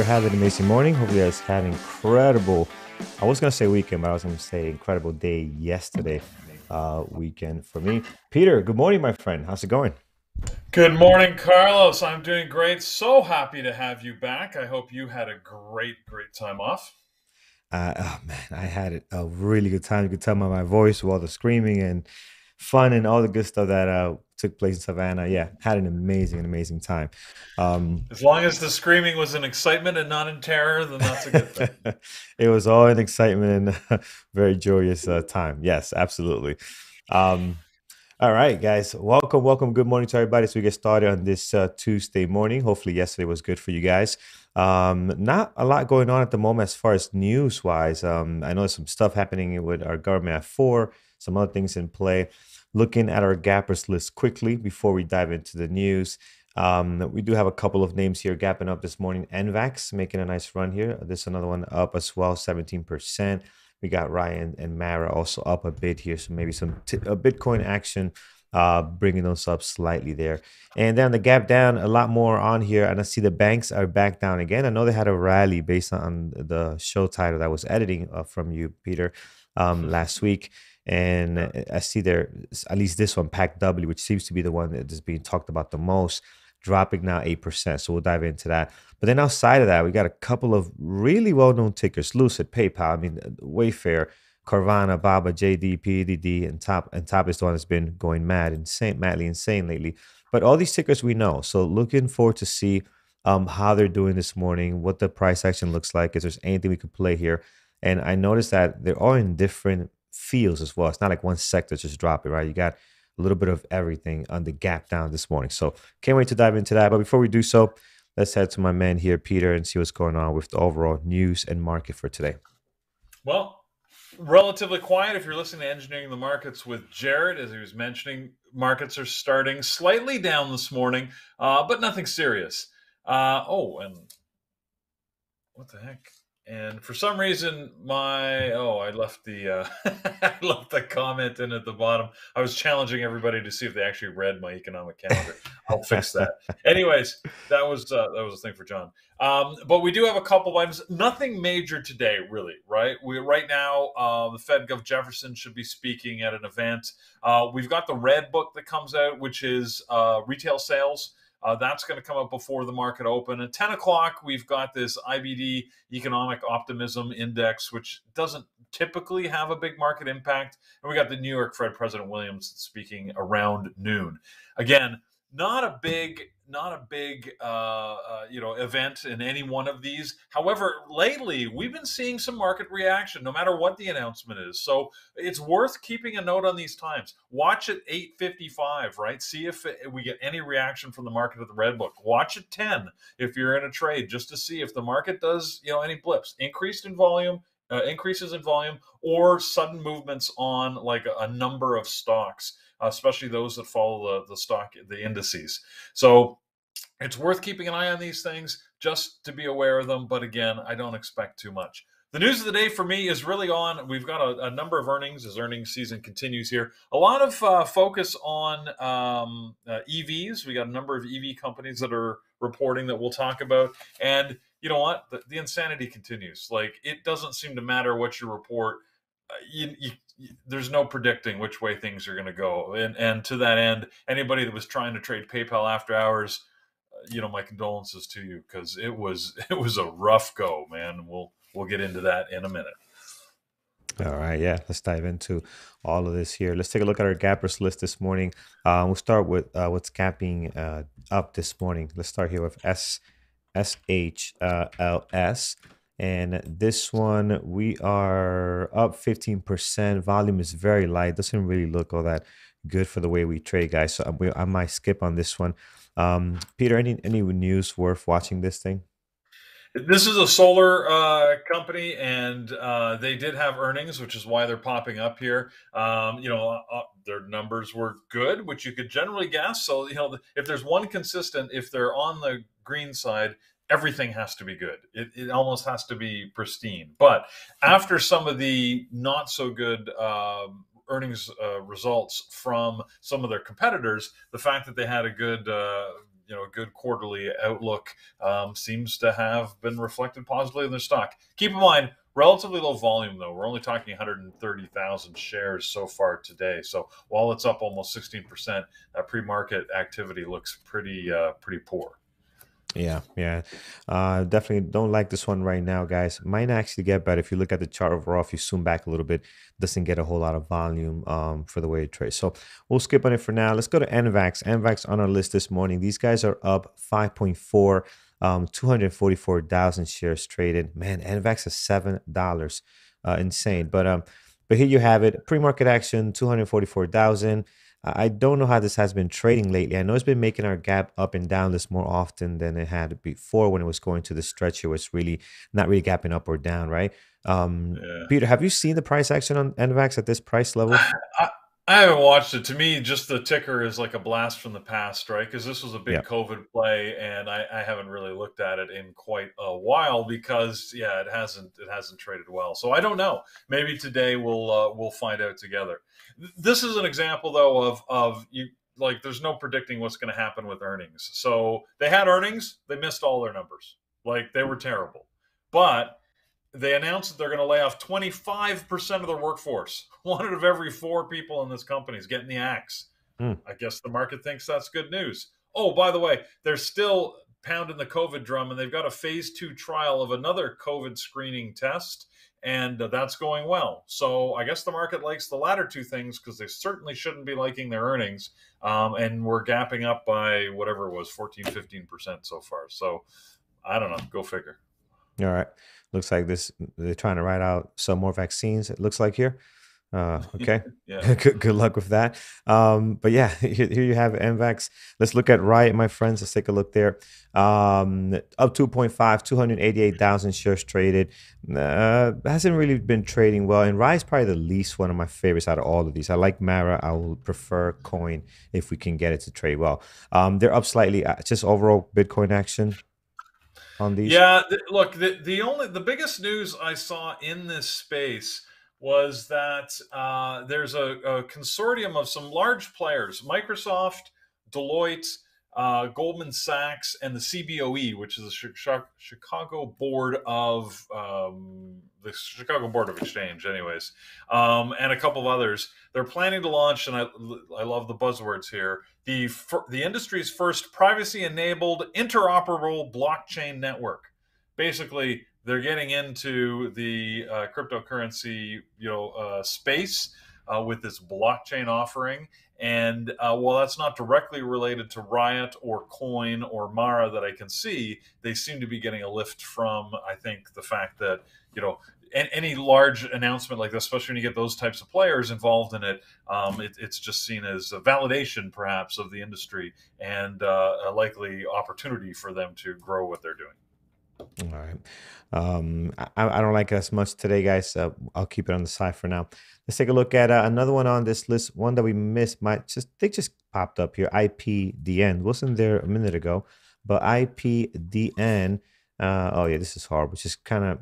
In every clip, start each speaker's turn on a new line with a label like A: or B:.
A: you're having an amazing morning. Hopefully, you guys had an incredible, I was going to say weekend, but I was going to say incredible day yesterday, uh, weekend for me. Peter, good morning, my friend. How's it going?
B: Good morning, Carlos. I'm doing great. So happy to have you back. I hope you had a great, great time off.
A: Uh, oh man, I had a really good time. You could tell by my voice all the screaming and fun and all the good stuff that uh, took place in Savannah. Yeah, had an amazing, amazing time.
B: Um, as long as the screaming was in excitement and not in terror, then that's a good thing.
A: it was all in excitement and very joyous uh, time. Yes, absolutely. Um, all right, guys. Welcome, welcome. Good morning to everybody. So we get started on this uh, Tuesday morning. Hopefully, yesterday was good for you guys. Um, not a lot going on at the moment as far as news wise. Um, I know some stuff happening with our government at four, some other things in play. Looking at our gappers list quickly before we dive into the news. Um, we do have a couple of names here gapping up this morning. NVAX making a nice run here. This another one up as well, 17%. We got Riot and Mara also up a bit here, so maybe some Bitcoin action, uh, bringing those up slightly there. And then the gap down a lot more on here, and I see the banks are back down again. I know they had a rally based on the show title that was editing uh, from you, Peter, um, last week. And I see there at least this one, Pack W, which seems to be the one that is being talked about the most dropping now 8%. So we'll dive into that. But then outside of that, we got a couple of really well known tickers Lucid, PayPal, I mean, Wayfair, Carvana, Baba, JD, PDD, and Top. And Top is the one that's been going mad, insane, madly insane lately. But all these tickers we know. So looking forward to see um, how they're doing this morning, what the price action looks like, if there's anything we could play here. And I noticed that they're all in different fields as well. It's not like one sector just dropping, right? You got a little bit of everything on the gap down this morning. So can't wait to dive into that. But before we do so, let's head to my man here, Peter, and see what's going on with the overall news and market for today.
B: Well, relatively quiet if you're listening to Engineering the Markets with Jared, as he was mentioning. Markets are starting slightly down this morning, uh, but nothing serious. Uh, oh, and what the heck? And for some reason my oh i left the uh, i left the comment in at the bottom. I was challenging everybody to see if they actually read my economic calendar. I'll fix that. Anyways that was uh, that was a thing for john. Um, but we do have a couple of items. Nothing major today really right? We right now uh, the fed gov jefferson should be speaking at an event. Uh, we've got the red book that comes out which is uh, retail sales uh, that's going to come up before the market open. At 10 o'clock, we've got this IBD Economic Optimism Index, which doesn't typically have a big market impact. And we got the New York Fed President Williams speaking around noon. Again, not a big not a big uh, uh, you know event in any one of these. However, lately we've been seeing some market reaction, no matter what the announcement is. So it's worth keeping a note on these times. Watch at 8:55, right? See if we get any reaction from the market of the red book. Watch at 10 if you're in a trade, just to see if the market does you know any blips, increased in volume. Uh, increases in volume or sudden movements on like a, a number of stocks especially those that follow the, the stock, the indices. So it's worth keeping an eye on these things just to be aware of them. But again, I don't expect too much. The news of the day for me is really on. We've got a, a number of earnings as earnings season continues here. A lot of uh, focus on um, uh, EVs. We got a number of EV companies that are reporting that we'll talk about. And you know what? The, the insanity continues. Like it doesn't seem to matter what you report. Uh, you, you, there's no predicting which way things are going to go. And and to that end, anybody that was trying to trade PayPal after hours, uh, you know, my condolences to you because it was it was a rough go, man. We'll we'll get into that in a minute.
A: All right, yeah, let's dive into all of this here. Let's take a look at our gappers list this morning. Uh, we'll start with uh, what's gapping uh, up this morning. Let's start here with S S H L S. And this one, we are up 15%. Volume is very light. Doesn't really look all that good for the way we trade, guys. So we, I might skip on this one. Um, Peter, any any news worth watching this thing?
B: This is a solar uh, company, and uh, they did have earnings, which is why they're popping up here. Um, you know, uh, uh their numbers were good, which you could generally guess. So, you know, if there's one consistent, if they're on the green side, everything has to be good. It, it almost has to be pristine. But after some of the not so good um, earnings uh, results from some of their competitors, the fact that they had a good uh, you know good quarterly outlook um, seems to have been reflected positively in their stock. Keep in mind, relatively low volume though. We're only talking 130,000 shares so far today. So while it's up almost 16%, that pre-market activity looks pretty uh, pretty poor.
A: Yeah, yeah. Uh, definitely don't like this one right now, guys. Might actually get better if you look at the chart overall. If you zoom back a little bit, doesn't get a whole lot of volume um, for the way it trades. So we'll skip on it for now. Let's go to NVAX. NVAX on our list this morning. These guys are up 5.4, um, 244,000 shares traded. Man, NVAX is seven dollars. Uh, insane. But um, but here you have it. Pre-market action, 244,000. I don't know how this has been trading lately. I know it's been making our gap up and down this more often than it had before when it was going to the stretch. It was really not really gapping up or down, right? Um,
B: Yeah.
A: Peter, have you seen the price action on NVAX at this price level?
B: I, I haven't watched it. To me, just the ticker is like a blast from the past, right? Because this was a big
A: Yeah.
B: COVID play, and I, I haven't really looked at it in quite a while because, yeah, it hasn't it hasn't traded well. So I don't know. Maybe today we'll uh, we'll find out together. This is an example, though, of of you like. There's no predicting what's going to happen with earnings. So they had earnings, they missed all their numbers. Like they were terrible, but they announced that they're going to lay off 25% of their workforce. One out of every four people in this company is getting the axe.
A: Hmm.
B: I guess the market thinks that's good news. Oh, by the way, they're still pounding the COVID drum and they've got a phase two trial of another COVID screening test, and uh, that's going well. So I guess the market likes the latter two things because they certainly shouldn't be liking their earnings. Um, and we're gapping up by whatever it was 14, 15% so far. So I don't know. Go figure.
A: All right. Looks like this. They're trying to write out some more vaccines. It looks like here. Uh, okay. Good, good luck with that. Um, but yeah, here, here you have NVAX. Let's look at Riot, my friends. Let's take a look there. Um, up 2.5, 288,000 shares traded. Uh, hasn't really been trading well. And Riot's probably the least one of my favorites out of all of these. I like Mara. I will prefer Coin if we can get it to trade well. Um, they're up slightly. Uh, just overall Bitcoin action on these.
B: Yeah, th- look, the, the only the biggest news I saw in this space was that uh, there's a, a consortium of some large players: Microsoft, Deloitte, uh, Goldman Sachs, and the CBOE, which is the Chicago Board of um, the Chicago Board of Exchange, anyways, um, and a couple of others. They're planning to launch, and I, I love the buzzwords here. The the industry's first privacy-enabled interoperable blockchain network. Basically, they're getting into the uh, cryptocurrency, you know, uh, space uh, with this blockchain offering. And uh, while that's not directly related to Riot or Coin or Mara that I can see, they seem to be getting a lift from, I think, the fact that, you know, any large announcement like this, especially when you get those types of players involved in it, um, it it's just seen as a validation, perhaps, of the industry and uh, a likely opportunity for them to grow what they're doing.
A: All right. Um, I, I don't like it as much today, guys. Uh, I'll keep it on the side for now. Let's take a look at uh, another one on this list. One that we missed might just they just popped up here. IPDN wasn't there a minute ago, but IPDN. Uh, oh yeah, this is horrible. Just kind of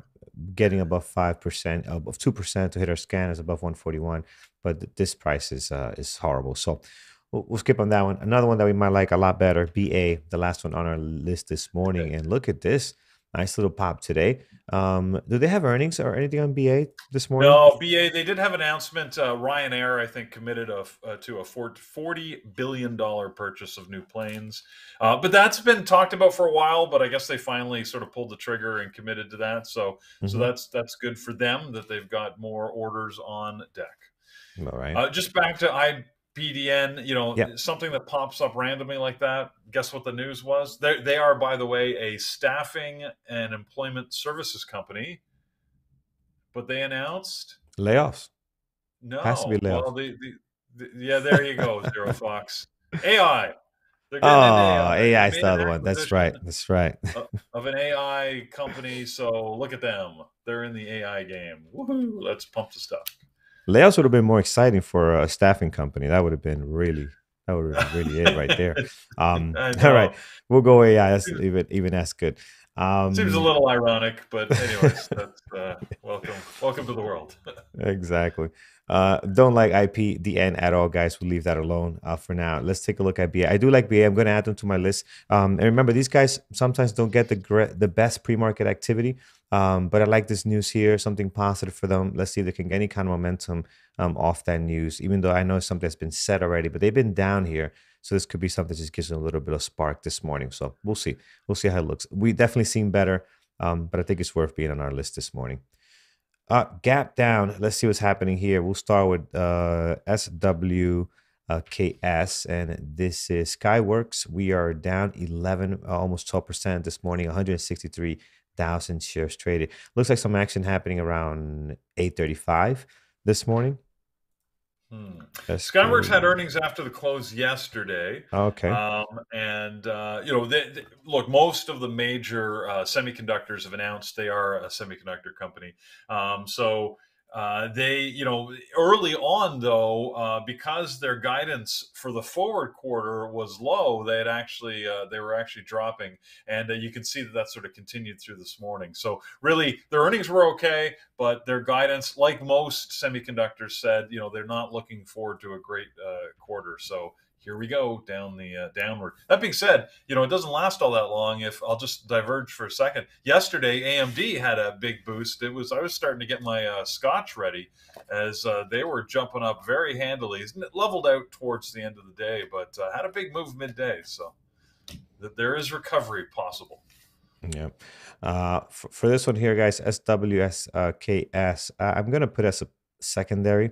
A: getting above five percent, above two percent to hit our scan is above one forty one. But th- this price is uh, is horrible. So we'll, we'll skip on that one. Another one that we might like a lot better. BA, the last one on our list this morning, and look at this. Nice little pop today. Um, do they have earnings or anything on BA this morning?
B: No, BA. They did have an announcement. Uh, Ryanair, I think, committed a, uh, to a forty billion dollar purchase of new planes, uh, but that's been talked about for a while. But I guess they finally sort of pulled the trigger and committed to that. So, so
A: Mhm.
B: that's that's good for them that they've got more orders on deck.
A: All right.
B: Uh, just back to IPDN, you know, something that pops up randomly like that. Guess what the news was? They they are, by the way, a staffing and employment services company, but they announced
A: Layoffs.
B: no.
A: Has to be
B: well, the, the, the, yeah, there you go, Zero Fox. AI.
A: Oh,
B: AI.
A: AI is the other one. That's right. That's right.
B: Of an AI company, so look at them. They're in the AI game. Woohoo! Let's pump the stuff.
A: Layoffs would have been more exciting for a staffing company. That would have been really, that would have been really it right there. Um, all right, we'll go AI. That's even even that's good.
B: Um, Seems a little ironic, but anyways, that's uh, welcome, welcome to the world.
A: exactly. Uh, don't like IP, IPDN at all, guys. We'll leave that alone uh, for now. Let's take a look at BA. I do like BA. I'm going to add them to my list. Um, and remember, these guys sometimes don't get the the best pre-market activity. Um, but I like this news here, something positive for them. Let's see if they can get any kind of momentum um, off that news, even though I know something has been said already, but they've been down here. So this could be something that just gives them a little bit of spark this morning. So we'll see. We'll see how it looks. We definitely seem better, um, but I think it's worth being on our list this morning. Uh, gap down. Let's see what's happening here. We'll start with uh, SWKS, and this is Skyworks. We are down 11, almost 12% this morning, 163,000 shares traded. Looks like some action happening around 835 this morning.
B: Hmm. Skyworks had earnings after the close yesterday.
A: Okay.
B: Um, and, uh, you know, they, they, look, most of the major uh, semiconductors have announced they are a semiconductor company. Um, so, uh, they, you know, early on though, uh, because their guidance for the forward quarter was low, they had actually uh, they were actually dropping, and uh, you can see that that sort of continued through this morning. So really, their earnings were okay, but their guidance, like most semiconductors, said, you know, they're not looking forward to a great uh, quarter. So here we go down the uh, downward. That being said, you know it doesn't last all that long. If I'll just diverge for a second, yesterday AMD had a big boost. It was I was starting to get my uh, scotch ready as uh, they were jumping up very handily. It leveled out towards the end of the day, but uh, had a big move midday. So th- there is recovery possible.
A: Yeah. Uh, for, for, this one here, guys, SWSKS, uh, I'm going to put as a secondary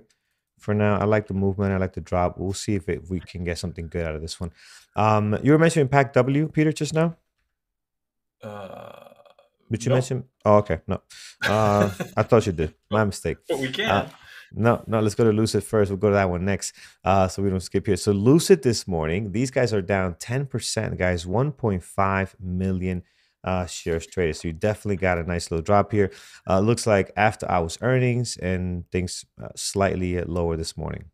A: for now. I like the movement. I like the drop. We'll see if, it, if we can get something good out of this one. Um, you were mentioning Pack W, Peter, just now. Uh, did you no. mention? Oh, okay. No, uh, I thought you did. My mistake.
B: But we can. Uh,
A: no, no. Let's go to Lucid first. We'll go to that one next, uh, so we don't skip here. So Lucid this morning, these guys are down ten percent, guys. One point five million uh, shares traded. So you definitely got a nice little drop here. Uh, looks like after hours earnings and things uh, slightly lower this morning.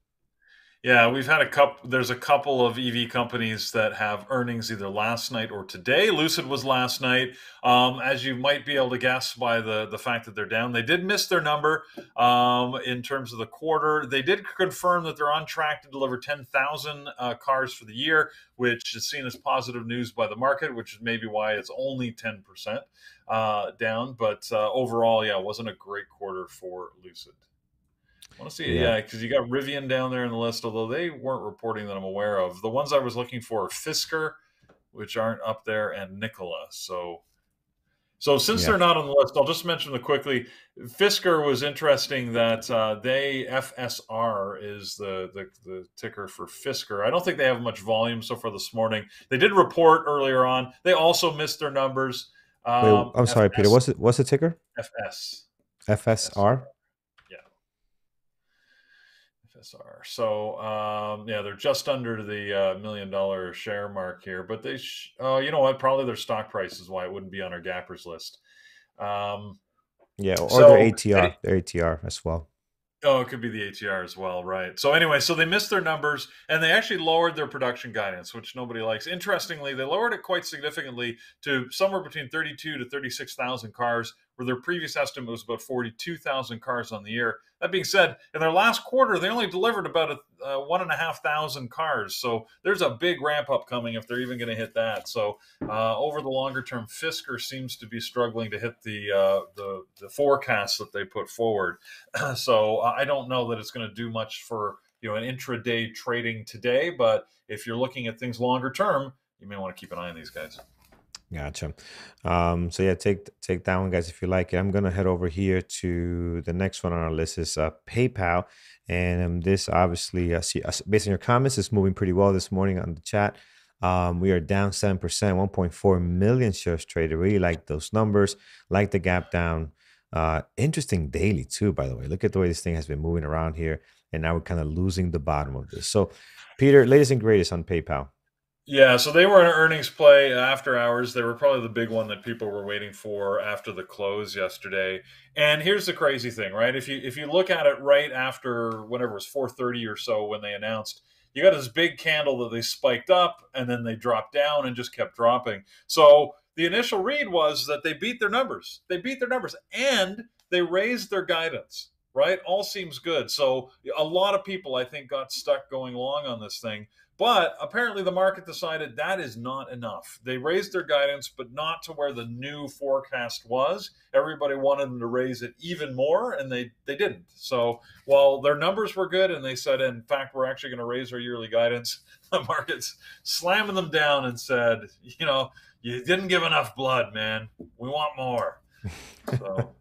B: Yeah, we've had a couple. There's a couple of EV companies that have earnings either last night or today. Lucid was last night. Um, as you might be able to guess by the the fact that they're down, they did miss their number um, in terms of the quarter. They did confirm that they're on track to deliver 10,000 uh, cars for the year, which is seen as positive news by the market, which is maybe why it's only 10 percent uh, down. But uh, overall, yeah, it wasn't a great quarter for Lucid. I want to see, yeah, because yeah, you got Rivian down there in the list, although they weren't reporting that I'm aware of. The ones I was looking for are Fisker, which aren't up there, and Nikola. So, so since yeah. they're not on the list, I'll just mention them quickly. Fisker was interesting that uh, they FSR is the, the the ticker for Fisker. I don't think they have much volume so far this morning. They did report earlier on. They also missed their numbers.
A: Um, Wait, I'm sorry, FS, Peter. What's it? What's the ticker?
B: FS.
A: FSR.
B: Are. So um, yeah, they're just under the uh, million dollar share mark here. But they, sh- oh, you know what? Probably their stock price is why it wouldn't be on our gappers list. Um,
A: yeah, or so, their ATR, their ATR as well.
B: Oh, it could be the ATR as well, right? So anyway, so they missed their numbers and they actually lowered their production guidance, which nobody likes. Interestingly, they lowered it quite significantly to somewhere between 32 to 36,000 cars where their previous estimate was about 42,000 cars on the year. That being said, in their last quarter, they only delivered about a, uh, one and a half thousand cars. So there's a big ramp up coming if they're even going to hit that. So uh, over the longer term, Fisker seems to be struggling to hit the uh, the, the forecasts that they put forward. so I don't know that it's going to do much for you know an intraday trading today. But if you're looking at things longer term, you may want to keep an eye on these guys.
A: Gotcha. Um, so yeah, take take that one, guys, if you like it. I'm gonna head over here to the next one on our list is uh, PayPal, and um, this obviously, uh, see, uh, based on your comments, is moving pretty well this morning on the chat. Um, we are down seven percent, 1.4 million shares traded. Really like those numbers, like the gap down. Uh, interesting daily too, by the way. Look at the way this thing has been moving around here, and now we're kind of losing the bottom of this. So, Peter, latest and greatest on PayPal.
B: Yeah, so they were an earnings play uh, after hours. They were probably the big one that people were waiting for after the close yesterday. And here's the crazy thing, right? If you if you look at it right after whenever it was 4:30 or so when they announced, you got this big candle that they spiked up and then they dropped down and just kept dropping. So the initial read was that they beat their numbers. They beat their numbers and they raised their guidance, right? All seems good. So a lot of people, I think, got stuck going long on this thing. But apparently, the market decided that is not enough. They raised their guidance, but not to where the new forecast was. Everybody wanted them to raise it even more, and they, they didn't. So while their numbers were good, and they said, in fact, we're actually going to raise our yearly guidance, the market's slamming them down and said, you know, you didn't give enough blood, man. We want more. So.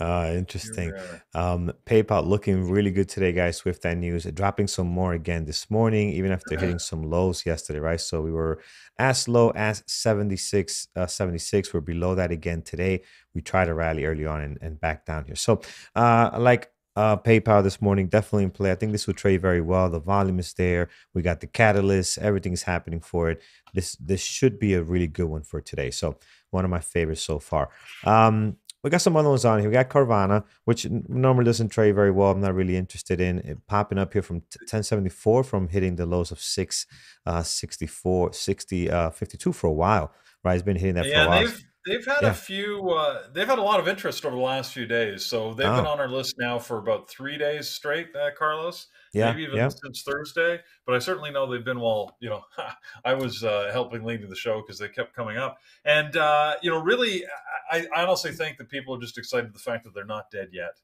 A: Uh, interesting. Um, PayPal looking really good today, guys. With that news, dropping some more again this morning, even after hitting some lows yesterday, right? So we were as low as 76, uh, 76. We're below that again today. We tried to rally early on and, and back down here. So, uh, like uh, PayPal this morning, definitely in play. I think this will trade very well. The volume is there. We got the catalyst. Everything's happening for it. This this should be a really good one for today. So one of my favorites so far. Um, we got some other ones on here. We got Carvana, which normally doesn't trade very well. I'm not really interested in it popping up here from 1074 from hitting the lows of 6, uh, 64, 60, uh, 52 for a while. Right, it's been hitting that
B: yeah,
A: for a while.
B: They've, they've had yeah. a few. Uh, they've had a lot of interest over the last few days. So they've oh. been on our list now for about three days straight, uh, Carlos
A: yeah,
B: maybe even
A: yeah.
B: since Thursday. But I certainly know they've been well. You know, I was uh, helping leading the show because they kept coming up, and uh, you know, really, I, I honestly think that people are just excited the fact that they're not dead yet.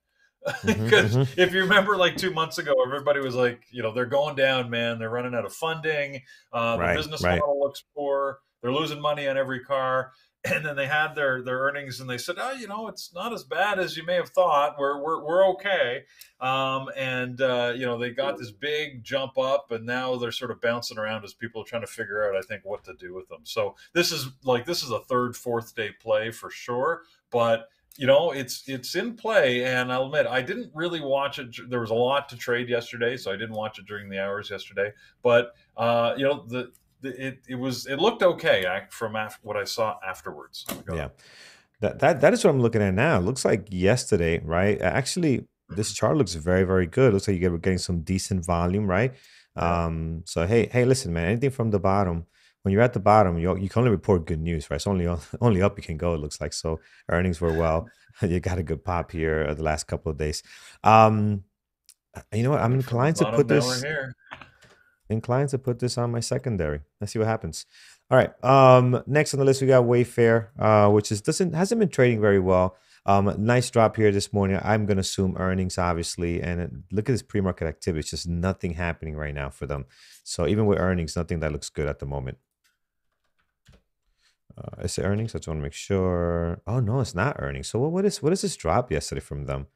B: Because mm-hmm, mm-hmm. if you remember, like two months ago, everybody was like, you know, they're going down, man. They're running out of funding. Uh, the right, business right. model looks poor. They're losing money on every car and then they had their their earnings and they said oh you know it's not as bad as you may have thought. We're we're, we're okay. Um, and uh, you know they got this big jump up and now they're sort of bouncing around as people are trying to figure out i think what to do with them. So this is like this is a third fourth day play for sure but you know it's it's in play. And i'll admit i didn't really watch it. There was a lot to trade yesterday so i didn't watch it during the hours yesterday. But uh, you know the it, it was it looked okay from what I saw afterwards.
A: Yeah, that, that that is what I'm looking at now. It looks like yesterday, right? Actually, this mm-hmm. chart looks very very good. It looks like you're getting some decent volume, right? Um, so hey hey, listen, man, anything from the bottom. When you're at the bottom, you, you can only report good news, right? It's only only up you can go. It looks like so. Earnings were well. you got a good pop here the last couple of days. Um, you know what? I'm inclined to put this inclined to put this on my secondary. Let's see what happens. All right. Um, next on the list we got Wayfair, uh, which is doesn't hasn't been trading very well. Um, nice drop here this morning. I'm gonna assume earnings, obviously, and look at this pre-market activity. It's just nothing happening right now for them. So even with earnings, nothing that looks good at the moment. Uh, is it earnings? I just want to make sure. Oh no, it's not earnings. So what, what is what is this drop yesterday from them?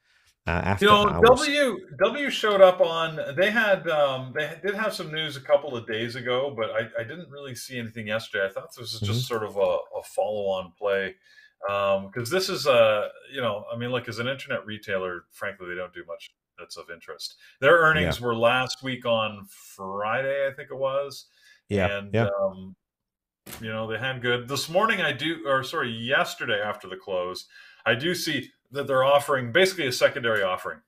A: Uh, after
B: you know,
A: hours.
B: W W showed up on. They had um, they did have some news a couple of days ago, but I, I didn't really see anything yesterday. I thought this was just mm-hmm. sort of a, a follow on play because um, this is a you know I mean, look as an internet retailer, frankly, they don't do much that's of interest. Their earnings yeah. were last week on Friday, I think it was.
A: Yeah,
B: and
A: yeah.
B: Um, you know they had good. This morning, I do, or sorry, yesterday after the close, I do see that they're offering basically a secondary offering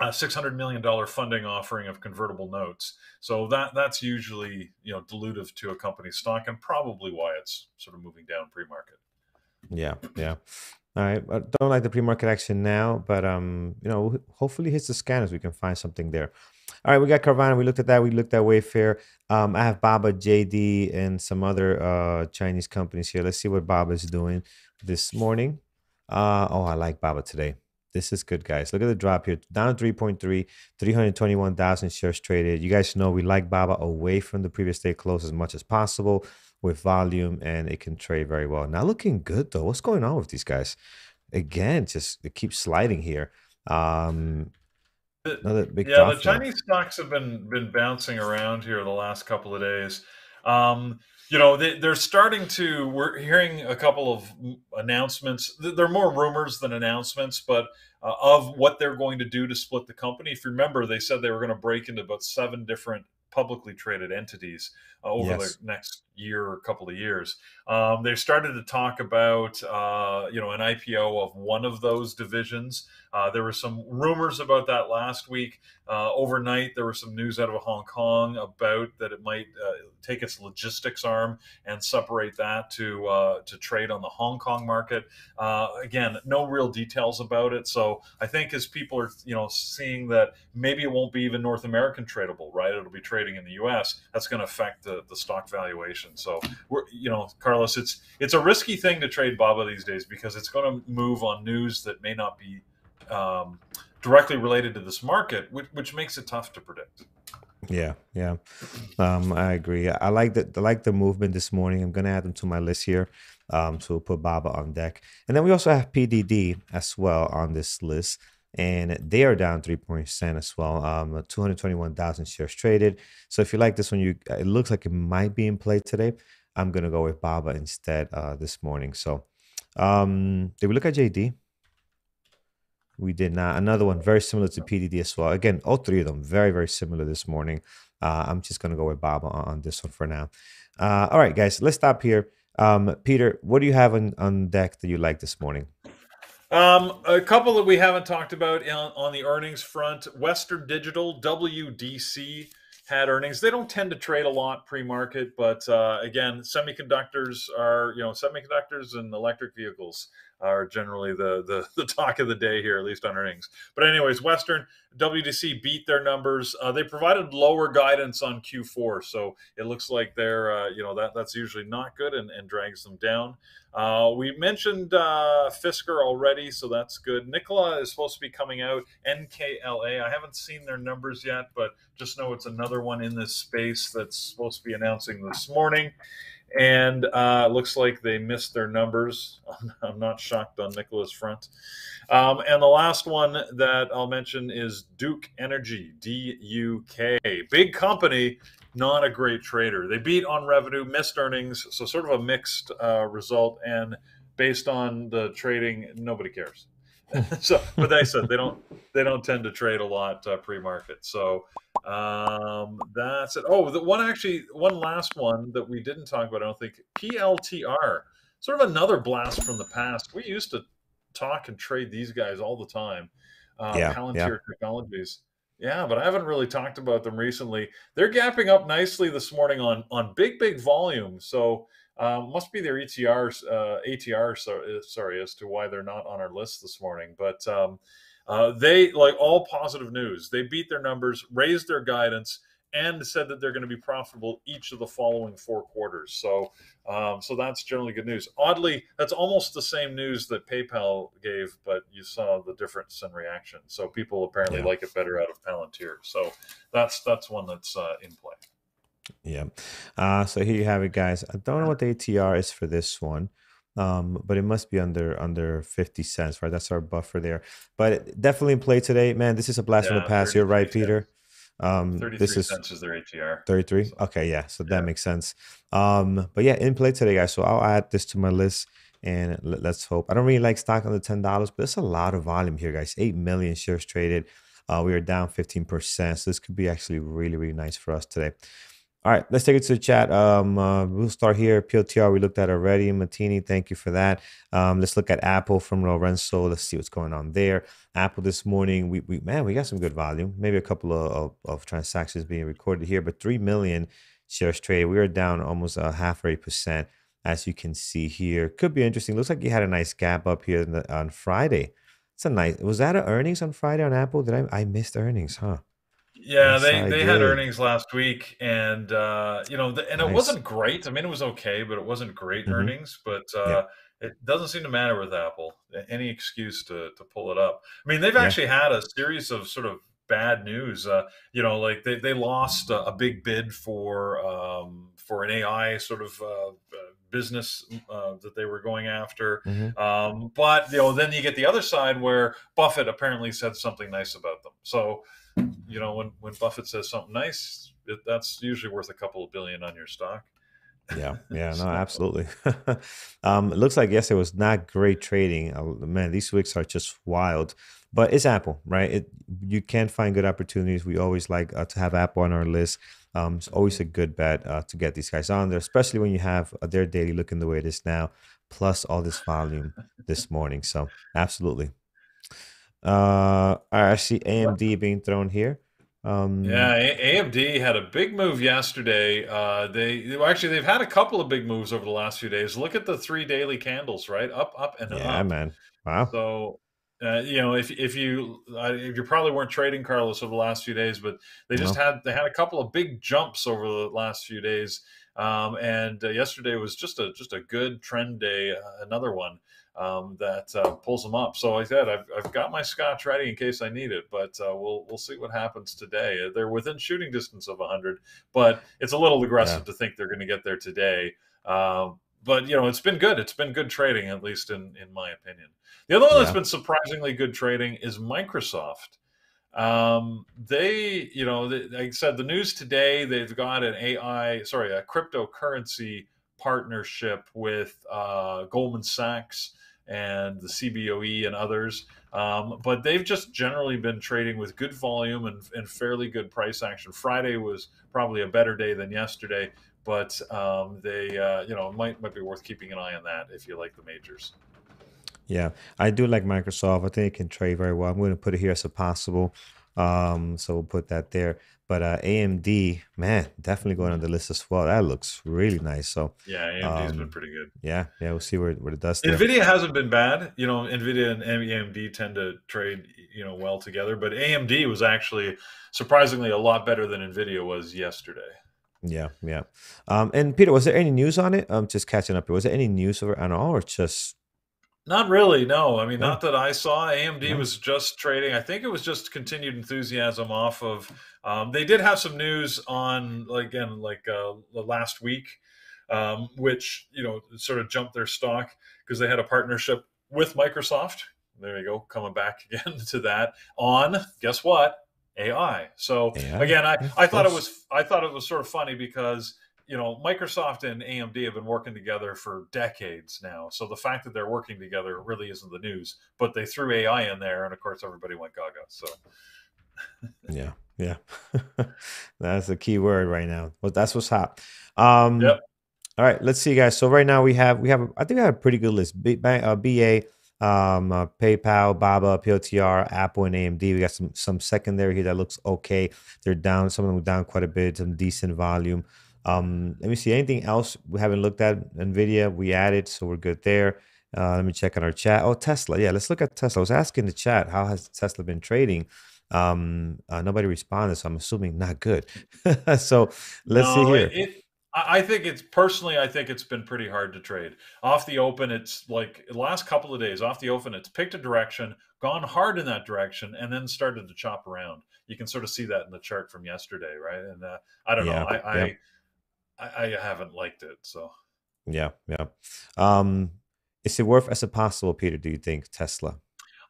B: a $600 million funding offering of convertible notes. So that that's usually, you know, dilutive to a company's stock and probably why it's sort of moving down pre-market.
A: Yeah, yeah. All right. I don't like the pre-market action now, but um, you know, hopefully hits the scanners. We can find something there. All right, we got Carvana. We looked at that. We looked at Wayfair. Um, I have Baba, JD, and some other uh Chinese companies here. Let's see what Baba is doing this morning. Uh, oh, I like Baba today. This is good, guys. Look at the drop here. Down 3.3, 321,000 shares traded. You guys know we like Baba away from the previous day close as much as possible with volume, and it can trade very well. Now looking good, though. What's going on with these guys? Again, just it keeps sliding here. Um,
B: another big yeah, the Chinese stocks have been been bouncing around here the last couple of days. Um, you know they, are starting to we're hearing a couple of announcements they're more rumors than announcements but uh, of what they're going to do to split the company if you remember they said they were going to break into about seven different publicly traded entities uh, over yes. the next year or couple of years. Um, they started to talk about uh, you know an IPO of one of those divisions. Uh, there were some rumors about that last week. Uh, overnight, there was some news out of Hong Kong about that it might uh, take its logistics arm and separate that to uh, to trade on the Hong Kong market. Uh, again, no real details about it. So I think as people are you know seeing that maybe it won't be even North American tradable, right? It'll be trading in the U.S. That's going to affect the, the stock valuation. So we're you know, Carlos, it's it's a risky thing to trade Baba these days because it's going to move on news that may not be um, directly related to this market, which, which makes it tough to predict.
A: Yeah, yeah, um, I agree. I like the I like the movement this morning. I'm gonna add them to my list here. Um, so we'll put Baba on deck, and then we also have PDD as well on this list, and they are down three percent as well. Um, 221,000 shares traded. So if you like this one, you it looks like it might be in play today. I'm gonna go with Baba instead uh, this morning. So, um, did we look at JD? We did not. Another one very similar to PDD as well. Again, all three of them very, very similar this morning. Uh, I'm just going to go with baba on, on, this one for now. Uh, all right, guys, let's stop here. Um, Peter, what do you have on, on deck that you like this morning?
B: Um, a couple that we haven't talked about on, on the earnings front Western Digital, WDC had earnings. They don't tend to trade a lot pre-market, but uh, again, semiconductors are you know semiconductors and electric vehicles are generally the, the, the talk of the day here, at least on earnings. But anyways, Western WDC beat their numbers. Uh, they provided lower guidance on Q4, so it looks like they're uh, you know that that's usually not good and, and drags them down. Uh, we mentioned uh, Fisker already, so that's good. Nikola is supposed to be coming out. NKLA, I haven't seen their numbers yet, but just know it's another one in this space that's supposed to be announcing this morning and uh, looks like they missed their numbers. I'm not shocked on Nikola's front. Um, and the last one that I'll mention is Duke Energy, D U K. Big company, not a great trader. They beat on revenue, missed earnings, so sort of a mixed uh, result. And based on the trading, nobody cares. so, but they said they don't they don't tend to trade a lot uh, pre-market. So um, that's it. Oh, the one actually one last one that we didn't talk about. I don't think PLTR, sort of another blast from the past. We used to talk and trade these guys all the time. Uh, yeah, Palantir yeah. Technologies. Yeah, but I haven't really talked about them recently. They're gapping up nicely this morning on on big big volume. So um, must be their ETRs, uh, ATR, so, uh, sorry, as to why they're not on our list this morning. But um, uh, they, like all positive news, they beat their numbers, raised their guidance, and said that they're going to be profitable each of the following four quarters. So, um, so that's generally good news. Oddly, that's almost the same news that PayPal gave, but you saw the difference in reaction. So people apparently yeah. like it better out of Palantir. So that's that's one that's uh, in play.
A: Yeah. Uh, so here you have it, guys. I don't know what the ATR is for this one, um, but it must be under under 50 cents, right? That's our buffer there. But definitely in play today, man. This is a blast from the past. You're right, Peter.
B: Um, 33 this is cents is their ATR.
A: 33. Okay, yeah. So that makes sense. Um, but yeah, in play today, guys. So I'll add this to my list and let's hope. I don't really like stock under ten dollars, but there's a lot of volume here, guys. Eight million shares traded. Uh, we are down 15%. So this could be actually really, really nice for us today. All right, let's take it to the chat. Um, uh, we'll start here. PLTR, we looked at already. Matini, thank you for that. Um, let's look at Apple from Lorenzo. Let's see what's going on there. Apple this morning, we, we man, we got some good volume. Maybe a couple of, of, of transactions being recorded here, but 3 million shares traded. We are down almost a half or 8%, as you can see here. Could be interesting. Looks like you had a nice gap up here the, on Friday. It's a nice, was that earnings on Friday on Apple? Did I, I missed earnings, huh?
B: Yeah, they, they had earnings last week, and uh, you know, the, and nice. it wasn't great. I mean, it was okay, but it wasn't great mm-hmm. earnings. But uh, yeah. it doesn't seem to matter with Apple. Any excuse to to pull it up. I mean, they've yeah. actually had a series of sort of bad news. Uh, you know, like they, they lost a, a big bid for um, for an AI sort of uh, uh, business uh, that they were going after. Mm-hmm. Um, but you know, then you get the other side where Buffett apparently said something nice about them. So you know, when when Buffett says something nice, it, that's usually worth a couple of billion on your stock.
A: Yeah, yeah, no, absolutely. um, it looks like yesterday was not great trading. Uh, man, these weeks are just wild. But it's Apple, right? It you can find good opportunities. We always like uh, to have Apple on our list. Um, it's always a good bet uh, to get these guys on there, especially when you have uh, their daily looking the way it is now, plus all this volume this morning. So absolutely. Uh, I see AMD being thrown here.
B: Yeah,
A: Um,
B: A- AMD had a big move yesterday. Uh, they well, actually they've had a couple of big moves over the last few days. Look at the three daily candles, right? Up, up, and
A: yeah,
B: up.
A: man. Wow.
B: So, uh, you know, if if you uh, if you probably weren't trading Carlos over the last few days, but they just
A: No.
B: had they had a couple of big jumps over the last few days. Um, and uh, yesterday was just a just a good trend day, uh, another one um, that uh, pulls them up. So like I said, I've, I've got my scotch ready in case I need it, but uh, we'll we'll see what happens today. They're within shooting distance of 100, but it's a little
A: Yeah.
B: aggressive to think they're going to get there today. Um, but you know, it's been good. It's been good trading, at least in in my opinion. The other one that's been surprisingly good trading is Microsoft. Um, they, you know, they, like I said, the news today, they've got an AI, sorry, a cryptocurrency partnership with uh, Goldman Sachs and the CBOE and others. Um, but they've just generally been trading with good volume and, and fairly good price action. Friday was probably a better day than yesterday, but um, they, uh, you know, might might be worth keeping an eye on that if you like the majors.
A: Yeah, I do like Microsoft. I think it can trade very well. I'm going to put it here as a possible. Um, so we'll put that there. But uh, AMD, man, definitely going on the list as well. That looks really nice. So
B: Yeah, AMD's been
A: um,
B: pretty good.
A: yeah, yeah, we'll see where what it does.
B: Nvidia hasn't been bad. You know, Nvidia and AMD tend to trade, you know, well together. But AMD was actually surprisingly a lot better than Nvidia was yesterday.
A: Yeah, yeah. Um, and Peter, was there any news on it? I'm just catching up here. Was there any news over at all, or just
B: Not really, no. I mean,
A: no,
B: not that I saw. AMD
A: no?
B: was just trading. I think it was just continued enthusiasm off of. Um, they did have some news on, again, like uh, last week, um, which you know sort of jumped their stock because they had a partnership with Microsoft. There you go, coming back again to that on guess what AI. So
A: AI?
B: again, I I thought it was I thought it was sort of funny because you know, Microsoft and AMD have been working together for decades now. So the fact that they're working together really isn't the news. But they threw AI in there, and of course, everybody went gaga. So
A: Yeah, yeah. That's the key word right now. But that's what's hot. Um,
B: yep,
A: All right, let's see, guys. So right now we have we have I think we have a pretty good list. B, ba- uh, BA, um, uh, PayPal, Baba, PLTR, Apple, and AMD. We got some some secondary here that looks okay. They're down. Some of them down quite a bit. Some decent volume. Um, let me see anything else we haven't looked at. Nvidia we added, so we're good there. Uh, let me check on our chat. Oh, Tesla. Yeah, let's look at Tesla. I was asking the chat how has Tesla been trading. Um, uh, nobody responded, so I'm assuming not good. so let's see
B: no, it.
A: here.
B: it I think it's personally, I think it's been pretty hard to trade off the open. It's like the last couple of days off the open, it's picked a direction, gone hard in that direction, and then started to chop around. You can sort of see that in the chart from yesterday, right? And uh, I don't know, I,
A: yeah.
B: I I I haven't liked it. So
A: Yeah, yeah. Um, is it worth as a possible, Peter? Do you think Tesla?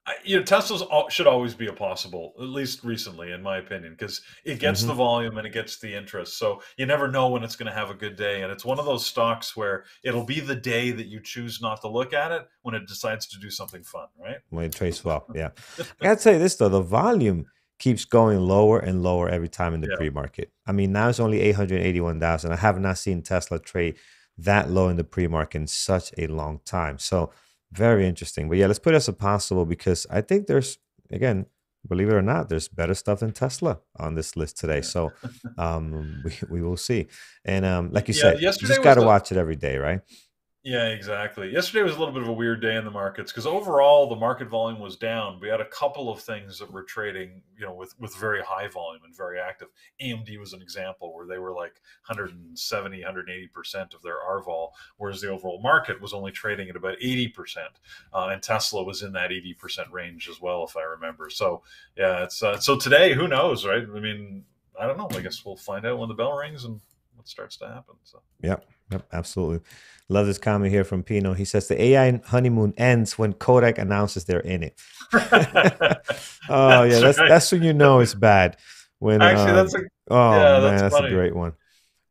B: I, you know, Tesla's should always be a possible, at least recently, in my opinion, because it gets
A: hmm
B: the volume and it gets the interest. So you never know when it's going to have a good day, and it's one of those stocks where it'll be the day that you choose not to look at it when it decides to do something fun, right?
A: When it trades well, yeah. I gotta say this though, the volume keeps going lower and lower every time in the
B: Yeah.
A: pre-market. I mean, now it's only 881,000. I have not seen Tesla trade that low in the pre-market in such a long time. So very interesting. But yeah, let's put it as a possible because I think there's again, believe it or not, there's better stuff than Tesla on this list today. So um we, we will see. And um, like you
B: Yeah.
A: said, you just gotta watch it every day, right?
B: Yeah, exactly. Yesterday was a little bit of a weird day in the markets because overall the market volume was down. We had a couple of things that were trading, you know, with with very high volume and very active. AMD was an example where they were like 170, 180% of their RVol, whereas the overall market was only trading at about 80%. Uh, and Tesla was in that 80% range as well, if I remember. So, yeah, it's uh, so today, who knows, right? I mean, I don't know. I guess we'll find out when the bell rings and what starts to happen. So.
A: Yep, yep, absolutely. Love this comment here from Pino. He says the AI honeymoon ends when Kodak announces they're in it. oh yeah,
B: That's
A: that's
B: right.
A: that's when you know it's bad. When
B: Actually,
A: uh
B: that's a
A: oh
B: yeah,
A: man,
B: that's
A: that's a great one.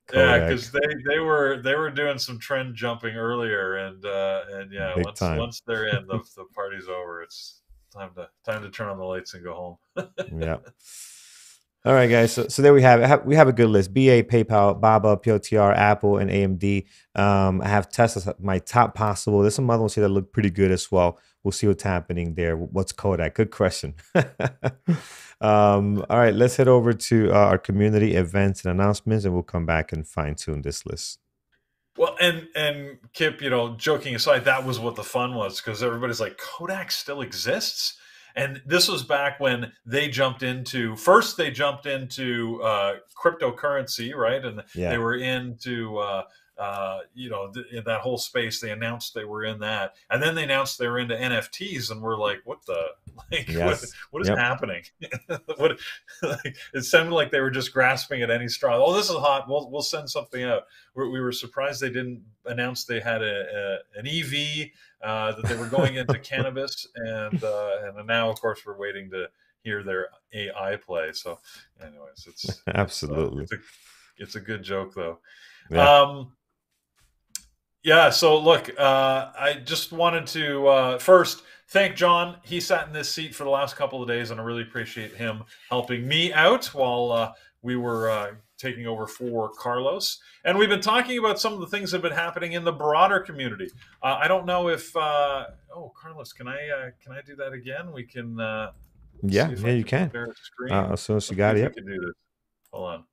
B: Kodak. Yeah, because they, they were they were doing some trend jumping earlier, and uh, and yeah, Big once time. once they're in, the, the party's over. It's time to time to turn on the lights and go home.
A: yeah. All right, guys. So, so there we have it. We have a good list: BA, PayPal, Baba, PLTR, Apple, and AMD. Um, I have Tesla, my top possible. There's some other ones here that look pretty good as well. We'll see what's happening there. What's Kodak? Good question. um, all right, let's head over to uh, our community events and announcements, and we'll come back and fine tune this list.
B: Well, and and Kip, you know, joking aside, that was what the fun was because everybody's like, Kodak still exists and this was back when they jumped into first they jumped into uh, cryptocurrency, right? And yeah. they were into uh, uh, you know th- in that whole space. They announced they were in that, and then they announced they were into NFTs, and we're like, what the like yes. what, what is yep. happening? what like, it sounded like they were just grasping at any straw. Oh, this is hot. We'll we'll send something out. We're, we were surprised they didn't announce they had a, a an EV uh, that they were going into cannabis, and uh, and now of course we're waiting to hear their AI play. So, anyways, it's
A: absolutely
B: it's, a, it's, a, good joke though. Yeah. Um, yeah. So look, uh, I just wanted to uh, first thank John. He sat in this seat for the last couple of days, and I really appreciate him helping me out while uh, we were uh, taking over for Carlos. And we've been talking about some of the things that have been happening in the broader community. Uh, I don't know if uh, oh Carlos, can I uh, can I do that again? We can. Uh,
A: yeah, yeah, you can. Uh, as soon as you got it,
B: yep. Hold on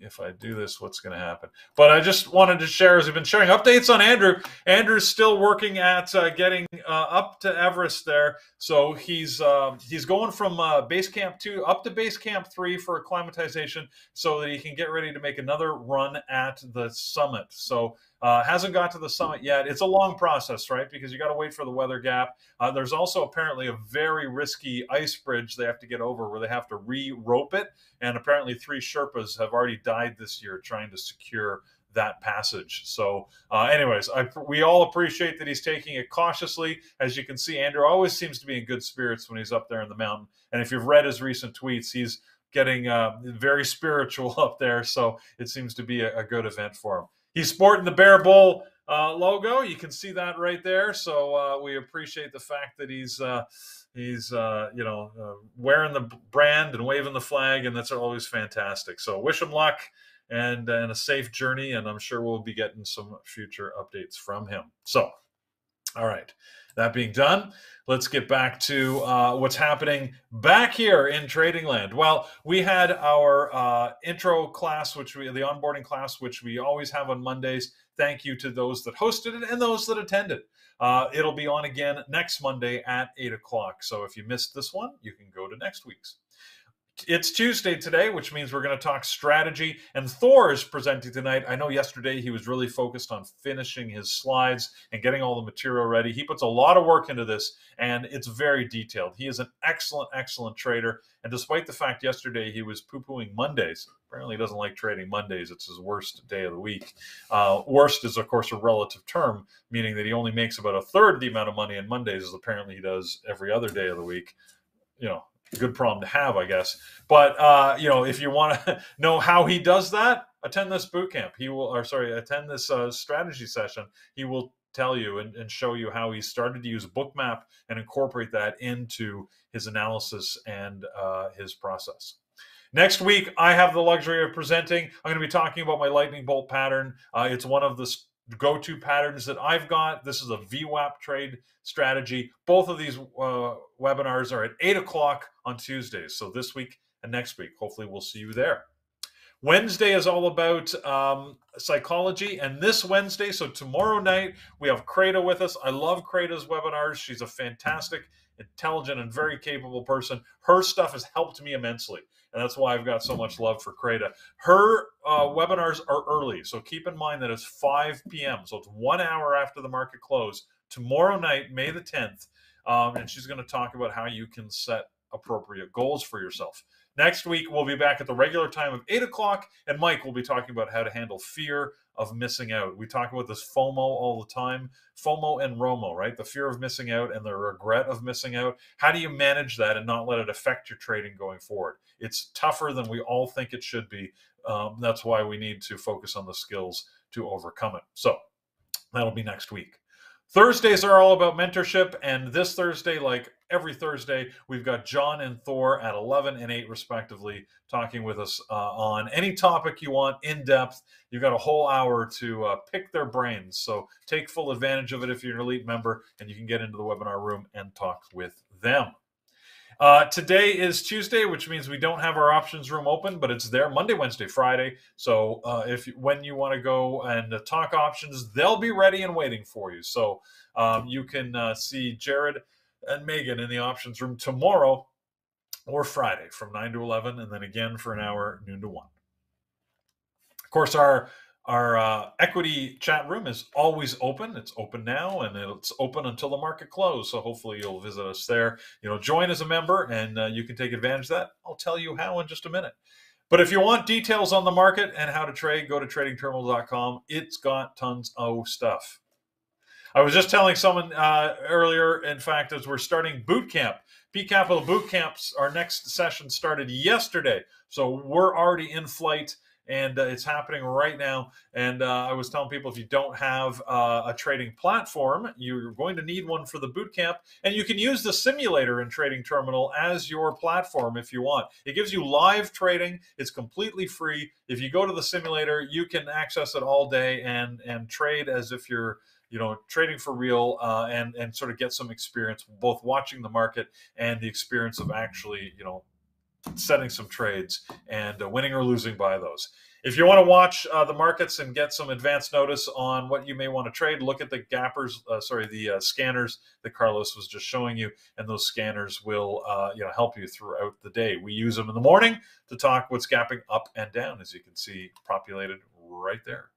B: if I do this, what's going to happen? But I just wanted to share, as we've been sharing updates on Andrew. Andrew's still working at uh, getting uh, up to Everest there, so he's uh, he's going from uh, base camp two up to base camp three for acclimatization, so that he can get ready to make another run at the summit. So uh, hasn't got to the summit yet. It's a long process, right? Because you got to wait for the weather gap. Uh, there's also apparently a very risky ice bridge they have to get over where they have to re rope it. And apparently, three Sherpas have already died this year trying to secure that passage. So, uh, anyways, I, we all appreciate that he's taking it cautiously. As you can see, Andrew always seems to be in good spirits when he's up there in the mountain. And if you've read his recent tweets, he's getting uh, very spiritual up there. So it seems to be a, a good event for him. He's sporting the Bear Bull uh, logo. You can see that right there. So uh, we appreciate the fact that he's uh, he's uh, you know uh, wearing the brand and waving the flag, and that's always fantastic. So wish him luck and and a safe journey, and I'm sure we'll be getting some future updates from him. So, all right. That being done, let's get back to uh, what's happening back here in Trading Land. Well, we had our uh, intro class, which we the onboarding class, which we always have on Mondays. Thank you to those that hosted it and those that attended. Uh, it'll be on again next Monday at eight o'clock. So if you missed this one, you can go to next week's it's Tuesday today, which means we're going to talk strategy. And Thor is presenting tonight. I know yesterday he was really focused on finishing his slides and getting all the material ready. He puts a lot of work into this, and it's very detailed. He is an excellent, excellent trader. And despite the fact yesterday he was poo pooing Mondays, apparently he doesn't like trading Mondays. It's his worst day of the week. Uh, worst is, of course, a relative term, meaning that he only makes about a third the amount of money on Mondays as apparently he does every other day of the week. You know, good problem to have, I guess. But uh, you know, if you want to know how he does that, attend this boot camp. He will, or sorry, attend this uh, strategy session. He will tell you and, and, show you how he started to use bookmap and incorporate that into his analysis and uh, his process. Next week, I have the luxury of presenting. I'm going to be talking about my lightning bolt pattern. Uh, it's one of the go-to patterns that I've got. This is a VWAP trade strategy. Both of these uh, webinars are at eight o'clock on Tuesdays. So this week and next week, hopefully we'll see you there. Wednesday is all about um, psychology, and this Wednesday, so tomorrow night, we have Kreda with us. I love Kreda's webinars. She's a fantastic, intelligent, and very capable person. Her stuff has helped me immensely and that's why I've got so much love for Kreda. Her uh, webinars are early, so keep in mind that it's 5 p.m., so it's one hour after the market close tomorrow night, May the 10th, um, and she's going to talk about how you can set appropriate goals for yourself. Next week, we'll be back at the regular time of 8 o'clock, and Mike will be talking about how to handle fear of missing out. We talk about this FOMO all the time FOMO and ROMO, right? The fear of missing out and the regret of missing out. How do you manage that and not let it affect your trading going forward? It's tougher than we all think it should be. Um, that's why we need to focus on the skills to overcome it. So that'll be next week. Thursdays are all about mentorship, and this Thursday, like every Thursday, we've got John and Thor at 11 and 8, respectively, talking with us uh, on any topic you want in depth. You've got a whole hour to uh, pick their brains. So take full advantage of it if you're an elite member, and you can get into the webinar room and talk with them. Uh, today is Tuesday, which means we don't have our options room open, but it's there Monday, Wednesday, Friday. So uh, if when you want to go and talk options, they'll be ready and waiting for you. So um, you can uh, see Jared and Megan in the options room tomorrow or Friday from 9 to 11, and then again for an hour, noon to 1. Of course, our our uh, equity chat room is always open. It's open now, and it's open until the market close. So hopefully you'll visit us there. You know, join as a member, and uh, you can take advantage of that. I'll tell you how in just a minute. But if you want details on the market and how to trade, go to tradingterminal.com. It's got tons of stuff. I was just telling someone uh, earlier, in fact, as we're starting boot camp, P Capital boot camps, our next session started yesterday. So we're already in flight and uh, it's happening right now. And uh, I was telling people if you don't have uh, a trading platform, you're going to need one for the bootcamp, and you can use the simulator in Trading Terminal as your platform if you want. It gives you live trading. It's completely free. If you go to the simulator, you can access it all day and and trade as if you're you know trading for real uh, and and sort of get some experience both watching the market and the experience of actually you know setting some trades and uh, winning or losing by those. If you want to watch uh, the markets and get some advance notice on what you may want to trade, look at the gappers, uh, sorry, the uh, scanners that Carlos was just showing you, and those scanners will, uh, you know, help you throughout the day. We use them in the morning to talk what's gapping up and down, as you can see, populated right there.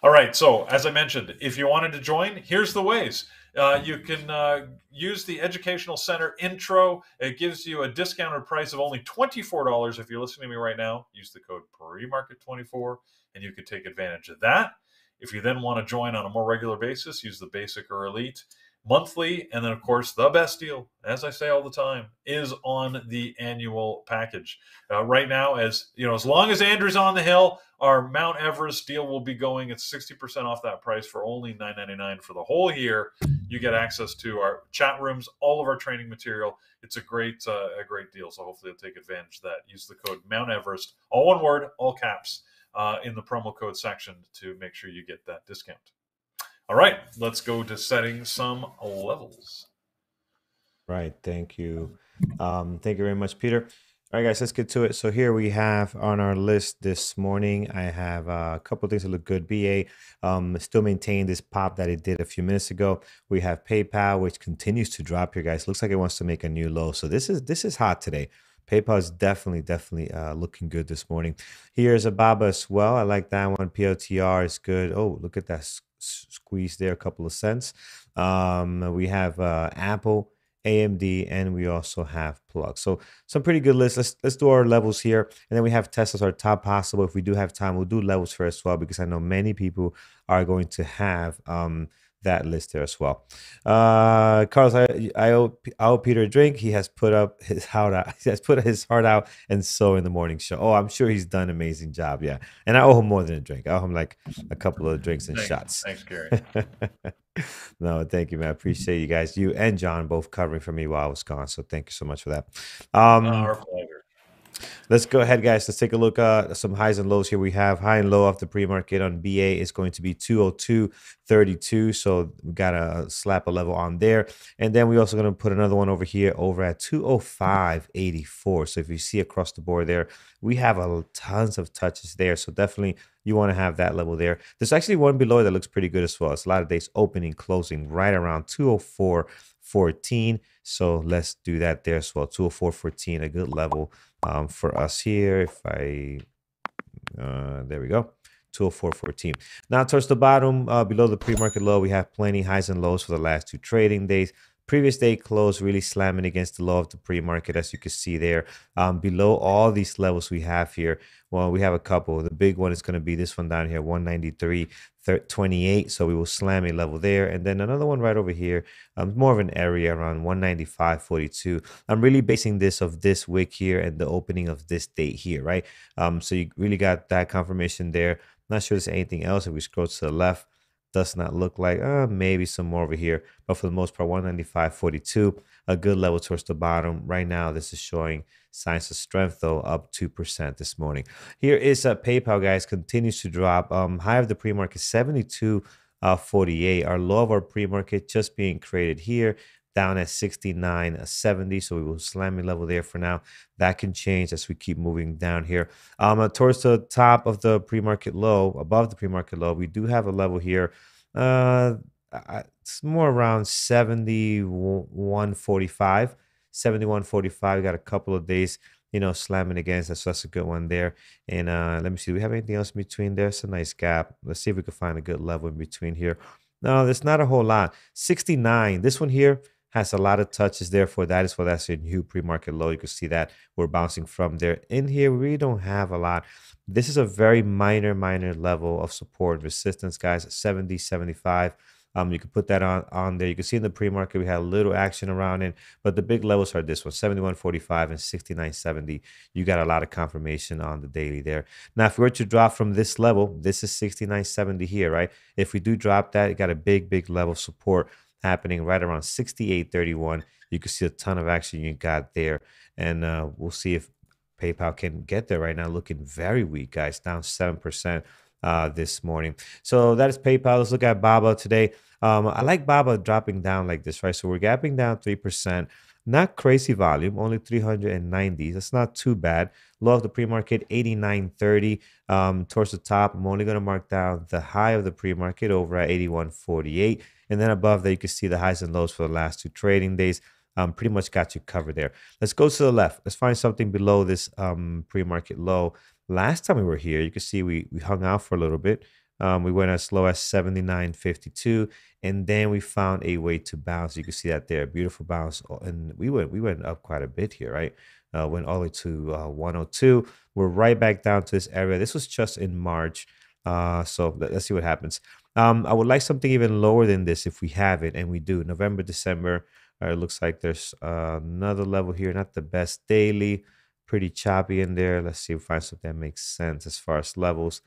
B: All right, so as I mentioned, if you wanted to join, here's the ways. Uh, you can uh, use the Educational Center intro. It gives you a discounted price of only $24 if you're listening to me right now. Use the code PREMARKET24 and you can take advantage of that. If you then want to join on a more regular basis, use the basic or elite monthly. And then, of course, the best deal, as I say all the time, is on the annual package. Uh, right now, as you know, as long as Andrew's on the hill, our Mount Everest deal will be going at 60% off that price for only $9.99 for the whole year. You get access to our chat rooms, all of our training material. It's a great, uh, a great deal. So hopefully you'll take advantage of that. Use the code Mount Everest, all one word, all caps, uh, in the promo code section to make sure you get that discount. All right, let's go to setting some levels.
A: Right. Thank you. Um, thank you very much, Peter. All right, guys, let's get to it. So here we have on our list this morning, I have uh, a couple things that look good. BA um, still maintain this pop that it did a few minutes ago. We have PayPal, which continues to drop here, guys. Looks like it wants to make a new low. So this is this is hot today. PayPal is definitely, definitely uh, looking good this morning. Here's Alibaba as well. I like that one. PLTR is good. Oh, look at that squeeze there, a couple of cents. Um, we have uh, Apple, AMD, and we also have Plug. So some pretty good lists. Let's let's do our levels here, and then we have Tesla's our top possible. If we do have time, we'll do levels for as well because I know many people are going to have um, that list there as well. Uh, Carlos, I, I, owe, I owe Peter a drink. He has put up his heart out. He has put his heart out and so in the morning show. Oh, I'm sure he's done an amazing job. Yeah, and I owe him more than a drink. I owe him like a couple of drinks and
B: Thanks.
A: shots.
B: Thanks, Gary.
A: no, thank you, man. I appreciate you guys. You and John both covering for me while I was gone. So thank you so much for that. Um,
B: Our pleasure.
A: Let's go ahead, guys. Let's take a look at some highs and lows here. We have high and low off the pre-market on BA is going to be 202.32. So we got to slap a level on there. And then we're also going to put another one over here over at 205.84. So if you see across the board there, we have a tons of touches there. So definitely you want to have that level there. There's actually one below that looks pretty good as well. It's a lot of days opening, closing right around 204.14. So let's do that there as well. 204.14, a good level um, for us here. If I, uh, there we go. 204.14. Now towards the bottom, uh, below the pre-market low, we have plenty highs and lows for the last two trading days. Previous day close really slamming against the low of the pre-market, as you can see there. Um, below all these levels we have here, well, we have a couple. The big one is going to be this one down here, 193. 28 so we will slam a level there. And then another one right over here um, more of an area around 195.42 i'm really basing this of this wick here and the opening of this date here right? Um so you really got that confirmation there. Not sure there's anything else. If we scroll to the left does not look like uh, maybe some more over here. But for the most part 195.42 a good level towards the bottom. Right now this is showing signs of strength though up 2% this morning. Here is uh, paypal guys continues to drop um high of the pre-market 72 uh, 48 our low of our pre-market just being created here down at 69 70 so we will slam a level there for now. That can change as we keep moving down here. Um uh, towards the top of the pre-market low above the pre-market low we do have a level here uh it's more around 7145 7145 got a couple of days you know slamming against that's that's a good one there. And uh let me see do we have anything else in between there's a nice gap. Let's see if we can find a good level in between here. No there's not a whole lot. 69 this one here has a lot of touches therefore that is what that's a new pre-market low you can see that we're bouncing from there in here we don't have a lot this is a very minor minor level of support resistance guys 70 75 um, you can put that on on there. You can see in the pre-market we had a little action around it, but the big levels are this one, 71.45 and 69.70. You got a lot of confirmation on the daily there. Now, if we were to drop from this level, this is 69.70 here, right? If we do drop that, you got a big, big level support happening right around 68.31. You can see a ton of action you got there, and uh, we'll see if PayPal can get there right now. Looking very weak, guys, down seven percent uh, this morning. So that is PayPal. Let's look at Baba today. Um, I like Baba dropping down like this, right? So we're gapping down 3%. Not crazy volume, only 390. That's not too bad. Low of the pre-market, 89.30. Um, towards the top, I'm only going to mark down the high of the pre-market over at 81.48. And then above that, you can see the highs and lows for the last two trading days. Um, pretty much got you covered there. Let's go to the left. Let's find something below this um, pre-market low. Last time we were here, you can see we, we hung out for a little bit. Um, we went as low as 79.52, and then we found a way to bounce. You can see that there, beautiful bounce, oh, and we went we went up quite a bit here, right? Uh, went all the way to uh, 102. We're right back down to this area. This was just in March, uh, so let, us see what happens. Um, I would like something even lower than this if we have it, and we do. November, December. Uh, it looks like there's uh, another level here, not the best daily pretty choppy in there. Let's see if we find something that makes sense as far as levels.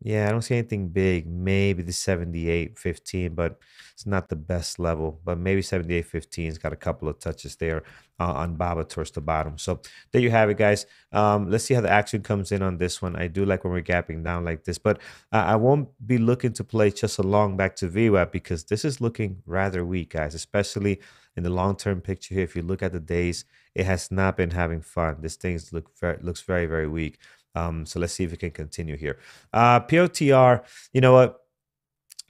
A: Yeah, I don't see anything big. Maybe the 78 15, but it's not the best level. But maybe 78 15's got a couple of touches there uh, on Baba towards the bottom. So there you have it, guys. Um, let's see how the action comes in on this one. I do like when we're gapping down like this, but uh, I won't be looking to play just a long back to VWAP because this is looking rather weak, guys, especially in the long term picture here. If you look at the days, it has not been having fun. This thing look very, looks very, very weak. Um, so let's see if we can continue here. Uh, PLTR, you know what?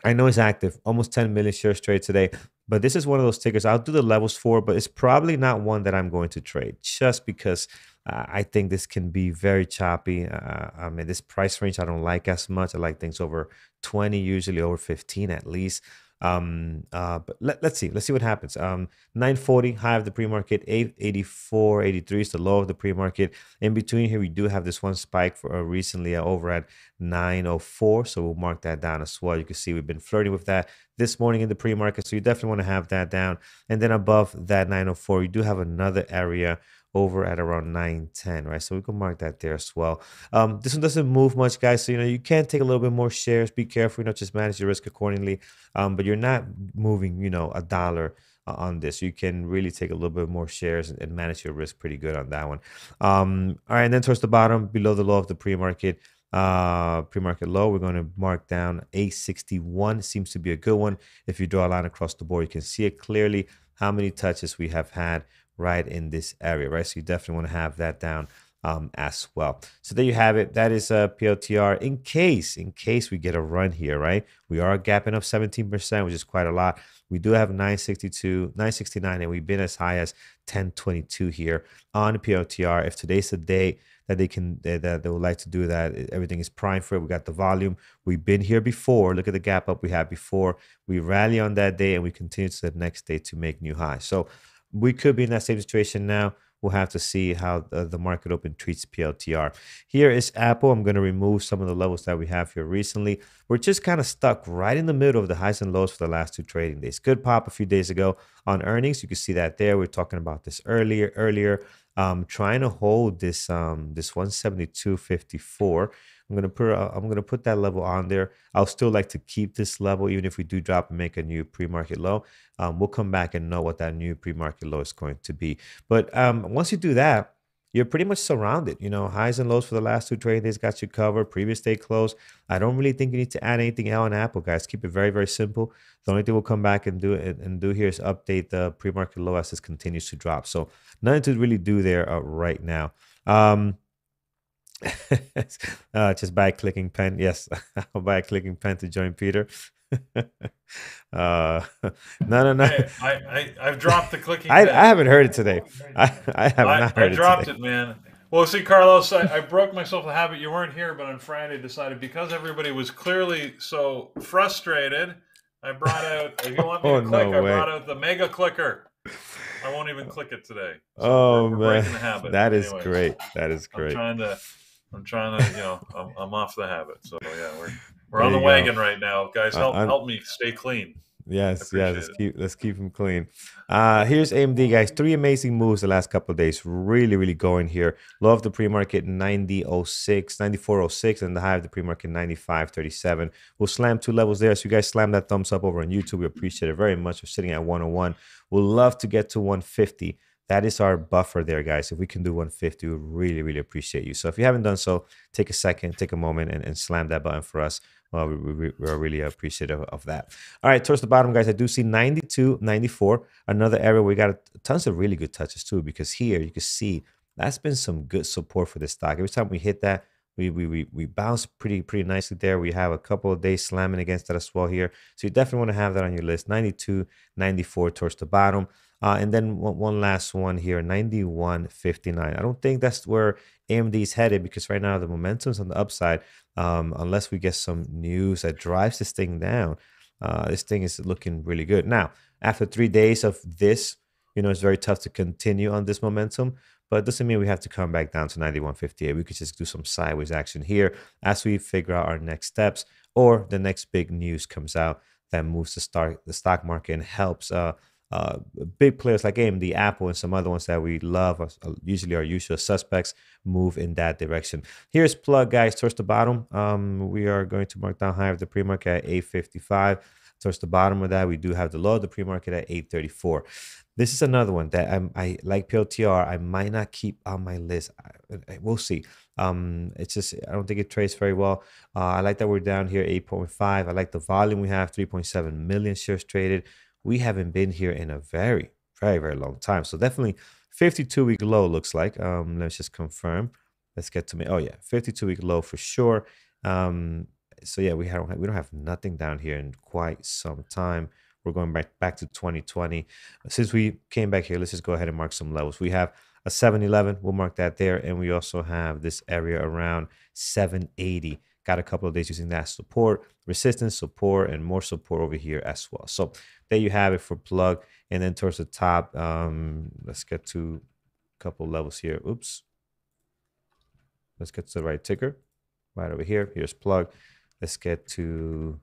A: I know it's active, almost 10 million shares trade today, but this is one of those tickers I'll do the levels for, but it's probably not one that I'm going to trade just because uh, I think this can be very choppy. Uh, I mean, this price range I don't like as much. I like things over 20, usually over 15 at least. Um, uh, but let, us see. Let's see what happens. Um, 940 high of the pre-market, 884, 83 is the low of the pre-market. In between here, we do have this one spike for uh, recently uh, over at 904. So we'll mark that down as well. You can see we've been flirting with that this morning in the pre-market. So you definitely want to have that down. And then above that 904, you do have another area over at around 910 right? So we can mark that there as well. Um this one doesn't move much guys. So you know you can take a little bit more shares. Be careful you know just manage your risk accordingly. Um but you're not moving you know a dollar on this. You can really take a little bit more shares and, manage your risk pretty good on that one. Um all right and then towards the bottom below the low of the pre-market uh pre-market low we're going to mark down a61 seems to be a good one. If you draw a line across the board you can see it clearly. How many touches we have had right in this area, right? So you definitely want to have that down um, as well. So there you have it. That is a PLTR in case, in case we get a run here, right? We are gapping up 17%, which is quite a lot. We do have 962, 969, and we've been as high as 1022 here on PLTR. If today's the day that they can that they would like to do that. Everything is prime for it. We got the volume. We've been here before. Look at the gap up we had before. We rally on that day and we continue to the next day to make new highs. So we could be in that same situation now. We'll have to see how the, market open treats PLTR. Here is Apple. I'm going to remove some of the levels that we have here recently. We're just kind of stuck right in the middle of the highs and lows for the last two trading days. Good pop a few days ago on earnings. You can see that there. We are talking about this earlier. Earlier, um, trying to hold this um, this 172.54 I'm gonna put uh, I'm gonna put that level on there. I'll still like to keep this level even if we do drop and make a new pre-market low. Um, we'll come back and know what that new pre-market low is going to be. But um, once you do that, you're pretty much surrounded. You know, highs and lows for the last two trading days got you covered. Previous day close. I don't really think you need to add anything else on Apple, guys. Keep it very, very simple. The only thing we'll come back and do and do here is update the pre-market low as this continues to drop. So nothing to really do there uh, right now. Um, uh, just by clicking pen. Yes, by clicking pen to join Peter. uh, no, no, no.
B: Hey, I, I, I've dropped the clicking.
A: I, I haven't heard it today. I, I have I, not heard
B: I dropped
A: it,
B: it, man. Well, see, Carlos, I, I broke myself the habit. You weren't here, but on Friday, decided because everybody was clearly so frustrated, I brought out. If you want me to oh, click, no I brought out the mega clicker. I won't even click it today.
A: So oh man, that is great. That is great.
B: I'm trying to I'm trying to, you know, I'm, I'm off the habit. So yeah, we're we're on the wagon go. right now, guys. Help uh, help me stay clean.
A: Yes, yes. Let's it. keep let's keep them clean. Uh here's AMD, guys. Three amazing moves the last couple of days. Really, really going here. Love the pre-market 9006, 9406, and the high of the pre-market 9537. We'll slam two levels there. So you guys slam that thumbs up over on YouTube. We appreciate it very much. We're sitting at 101. We'll love to get to 150 that is our buffer there, guys. If we can do 150, we really, really appreciate you. So if you haven't done so, take a second, take a moment, and, and slam that button for us. Well, we, we, we are really appreciative of that. All right, towards the bottom, guys, I do see 92, 94. Another area we got tons of really good touches too, because here you can see that's been some good support for the stock. Every time we hit that, we we we, we bounce pretty pretty nicely there. We have a couple of days slamming against that as well here. So you definitely want to have that on your list. 92, 94 towards the bottom. Uh, and then one, one last one here, 91.59. I don't think that's where AMD is headed because right now the momentum's on the upside. Um, unless we get some news that drives this thing down, uh, this thing is looking really good. Now, after three days of this, you know, it's very tough to continue on this momentum, but it doesn't mean we have to come back down to 91.58. We could just do some sideways action here as we figure out our next steps or the next big news comes out that moves the, start, the stock market and helps uh, uh, big players like AMD, the Apple, and some other ones that we love, are, usually our usual suspects, move in that direction. Here's plug, guys, towards the bottom. Um, we are going to mark down higher of the pre-market at 855. Towards the bottom of that, we do have the low of the pre-market at 834. This is another one that I'm, I like PLTR. I might not keep on my list. I, I, we'll see. Um, it's just I don't think it trades very well. Uh, I like that we're down here 8.5. I like the volume we have 3.7 million shares traded we haven't been here in a very, very, very long time. So definitely 52 week low looks like. Um, let's just confirm. Let's get to me. Oh yeah, 52 week low for sure. Um, so yeah, we have we don't have nothing down here in quite some time. We're going back back to 2020. Since we came back here, let's just go ahead and mark some levels. We have a 711. We'll mark that there, and we also have this area around 780 got a couple of days using that support, resistance support, and more support over here as well. So there you have it for plug. And then towards the top, um, let's get to a couple levels here. Oops. Let's get to the right ticker right over here. Here's plug. Let's get to,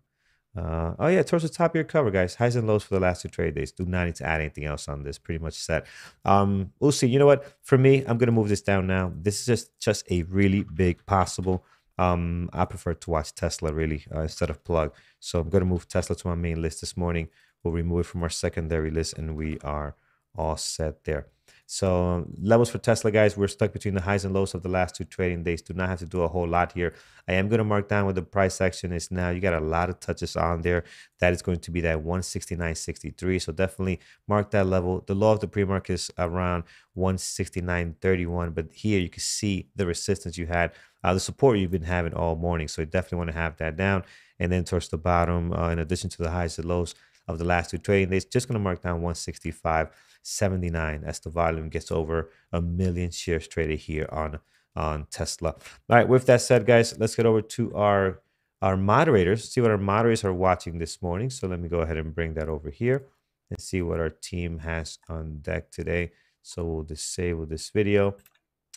A: uh, oh yeah, towards the top of your cover, guys. Highs and lows for the last two trade days. Do not need to add anything else on this. Pretty much set. Um, we'll see. You know what? For me, I'm going to move this down now. This is just, just a really big possible um, I prefer to watch Tesla really uh, instead of plug. So I'm going to move Tesla to my main list this morning. We'll remove it from our secondary list and we are all set there. So levels for Tesla, guys, we're stuck between the highs and lows of the last two trading days. Do not have to do a whole lot here. I am going to mark down what the price action is now. You got a lot of touches on there. That is going to be that 169.63. So definitely mark that level. The low of the pre-market is around 169.31. But here you can see the resistance you had, uh, the support you've been having all morning. So you definitely want to have that down. And then towards the bottom, uh, in addition to the highs and lows of the last two trading days, just going to mark down 165. 79 as the volume gets over a million shares traded here on on Tesla. All right, with that said, guys, let's get over to our our moderators, see what our moderators are watching this morning. So let me go ahead and bring that over here and see what our team has on deck today. So we'll disable this video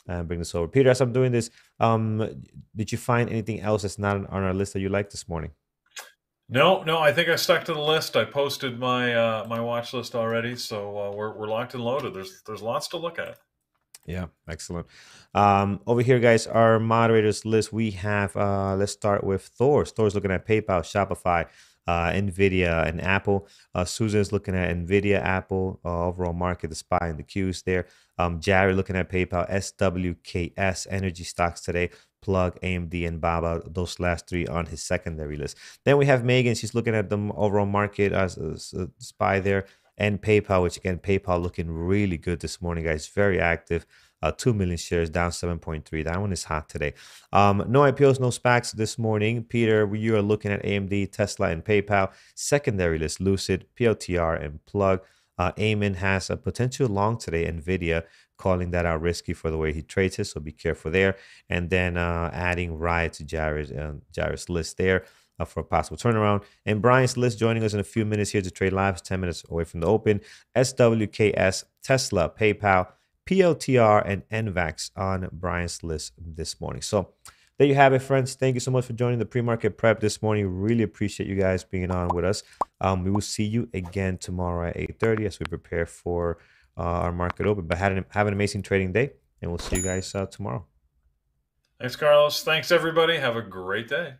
A: and bring this over. Peter, as I'm doing this, um, did you find anything else that's not on our list that you like this morning?
B: No, no, I think I stuck to the list. I posted my uh, my watch list already, so uh, we're we're locked and loaded. There's there's lots to look at.
A: Yeah, excellent. Um, over here, guys, our moderators list. We have. Uh, let's start with Thor. Thor's looking at PayPal, Shopify, uh, Nvidia, and Apple. Uh, Susan's looking at Nvidia, Apple, uh, overall market, the SPY and the Qs there. Um, Jared looking at PayPal, SWKS, energy stocks today. Plug, AMD, and Baba, those last three on his secondary list. Then we have Megan. She's looking at the overall market as a SPY there and PayPal, which again, PayPal looking really good this morning, guys. Very active. Uh, 2 million shares down 7.3. That one is hot today. Um, no IPOs, no SPACs this morning. Peter, you are looking at AMD, Tesla, and PayPal. Secondary list Lucid, PLTR, and Plug. Uh, Eamon has a potential long today, NVIDIA, calling that out risky for the way he trades it. So be careful there. And then uh, adding Riot to Jared's, uh, list there uh, for a possible turnaround. And Brian's list joining us in a few minutes here to trade live, 10 minutes away from the open. SWKS, Tesla, PayPal, PLTR, and NVAX on Brian's list this morning. So there you have it, friends. Thank you so much for joining the pre-market prep this morning. Really appreciate you guys being on with us. Um, we will see you again tomorrow at 8.30 as we prepare for uh, our market open. But have an, have an amazing trading day, and we'll see you guys uh, tomorrow.
B: Thanks, Carlos. Thanks, everybody. Have a great day.